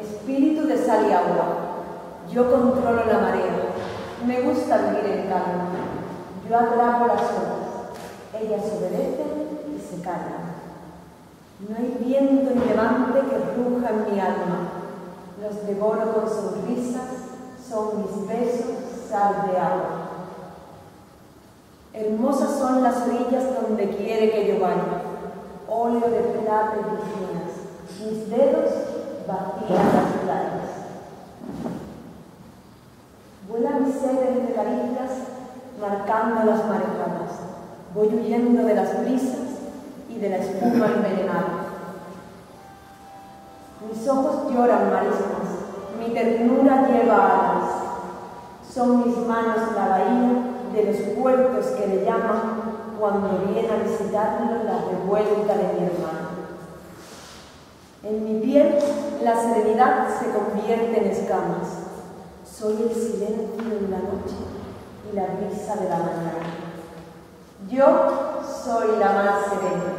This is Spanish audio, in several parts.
espíritu de sal y agua. Yo controlo la marea. Me gusta vivir en calma. Yo atrapo las olas. Ellas obedecen y se callan. No hay viento ni levante que ruja en mi alma. Los devoro con sonrisas, son mis besos, sal de agua. Hermosas son las orillas donde quiere que yo vaya, óleo de plata y mis dedos vacían las playas. Vuela mi sed entre caricias, marcando las marejadas. Voy huyendo de las brisas y de la espuma envenenada. Mis ojos lloran marismas, mi ternura lleva alas. Son mis manos la bahía de los puertos que le llaman cuando viene a visitarlo la revuelta de mi hermano. En mi piel la serenidad se convierte en escamas. Soy el silencio en la noche y la risa de la mañana. Yo soy la más serena,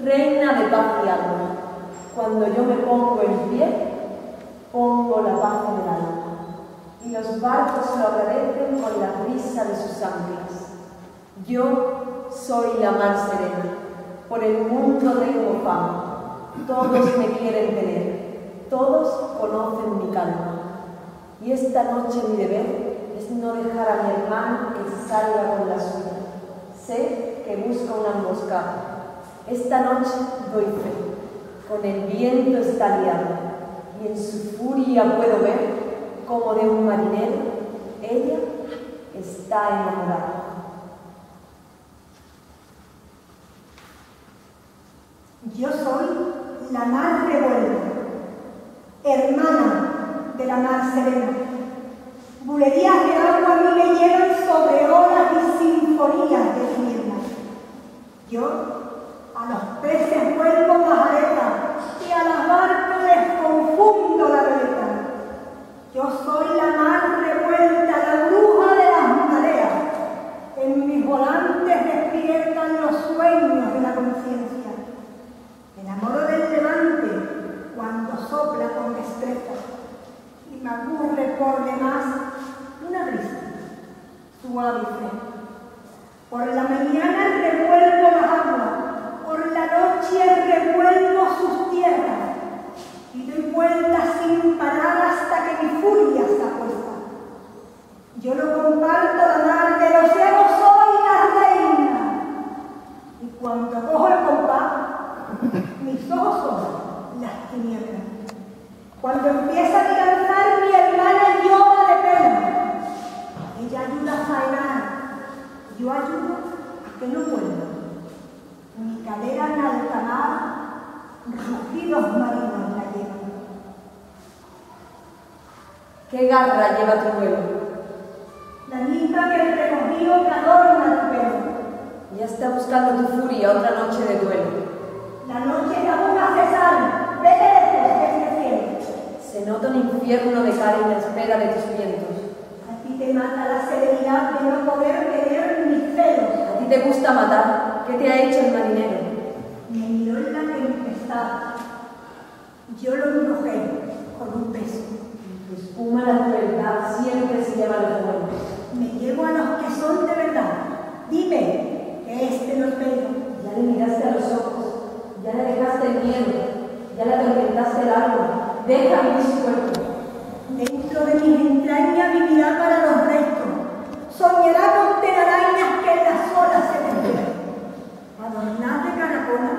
reina de paz y alma. Cuando yo me pongo en pie, pongo la paz en el alma y los barcos lo agradecen con la risa de sus anclas. Yo soy la mar serena, por el mundo tengo fama, todos me quieren tener, todos conocen mi calma. Y esta noche mi deber es no dejar a mi hermano que salga con la suya. Sé que busca una emboscada. Esta noche doy fe, con el viento está liado, y en su furia puedo ver como de un marinero, ella está enamorada. Yo soy la mar revuelta, hermana de la mar serena. Bulerías de agua a mí me llevan sobre olas y sinfonías de niebla. Yo a los peces vuelvo majareta y a las barcas les confundo la veleta. Yo soy la mar revuelta, la bruja de las mareas. En mis volantes despiertan los sueños de la conciencia. Me enamoro del levante cuando sopla con destreza y me aburre por demás una brisa Por la mañana revuelvo las aguas, por la noche revuelvo sus tierras y doy vueltas sin parar hasta que mi furia se apuesta. Yo no comparto la mar del océano, soy la reina. Y cuando cojo el compás, mis ojos son las tinieblas. Cuando empieza a mi hermana llora de pena. Ella ayuda a faenar, yo ayudo a que no vuelva. Mi cadera en alta mar, marinos la llevan. ¿Qué garra lleva tu vuelo? La misma que el recogido que adorna tu pelo. Ya está buscando tu furia otra noche de duelo. La noche que aún hace sal, vete de cielo. Se nota un infierno de cara en la espera de tus vientos. A ti te mata la serenidad de no poder tener mis celos. A ti te gusta matar. ¿Qué te ha hecho el marinero? Me miró en la tempestad. Yo lo embrujé con un beso. Tu espuma la crueldad siempre se lleva los buenos. Me llevo a los que son de verdad. Dime que este no es bello. Ya le miraste a los ojos, ya le dejaste el miedo, ya le atormentaste el alma. Vivir su cuerpo. Dentro de mis entrañas vivirá para los restos. Soñará con telarañas que en las olas se despiertan. Adornar de caracola,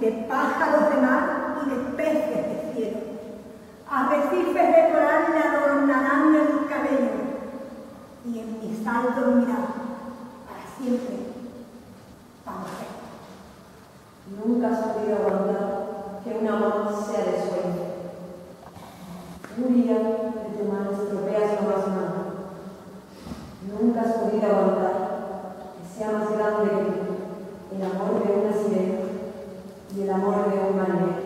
de pájaros de mar y de peces de cielo. Arrecifes de coral le adornarán el cabello y en mi sal dormirá para siempre, para siempre. Nunca has podido aguantar que un amor sea de sueño. Furia de tu mano estropeas lo más malo. Nunca has podido aguantar que sea más grande que el amor de una sirena y el amor de un marinero.